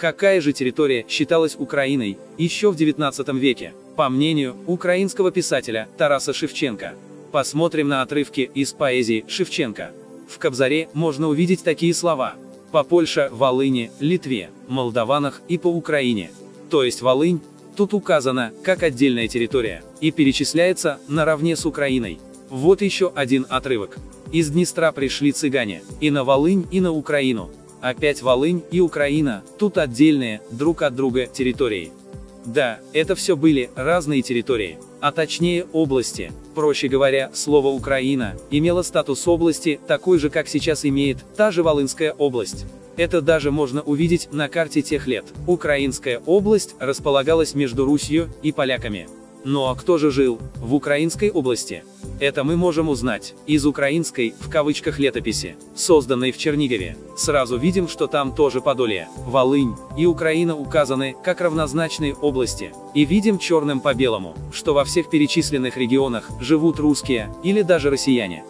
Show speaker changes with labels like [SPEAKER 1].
[SPEAKER 1] Какая же территория считалась Украиной еще в 19 веке, по мнению украинского писателя Тараса Шевченко? Посмотрим на отрывки из поэзии Шевченко. В Кобзаре можно увидеть такие слова. По Польше, Волыне, Литве, Молдаванах и по Украине. То есть Волынь, тут указана, как отдельная территория, и перечисляется наравне с Украиной. Вот еще один отрывок. Из Днестра пришли цыгане, и на Волынь, и на Украину. Опять Волынь и Украина, тут отдельные, друг от друга, территории. Да, это все были разные территории, а точнее области. Проще говоря, слово «Украина» имело статус области, такой же, как сейчас имеет та же Волынская область. Это даже можно увидеть на карте тех лет. Украинская область располагалась между Русью и поляками. Ну а кто же жил в Украинской области? Это мы можем узнать из украинской, в кавычках, летописи, созданной в Чернигове. Сразу видим, что там тоже Подолье, Волынь и Украина указаны как равнозначные области. И видим черным по белому, что во всех перечисленных регионах живут русские или даже россияне.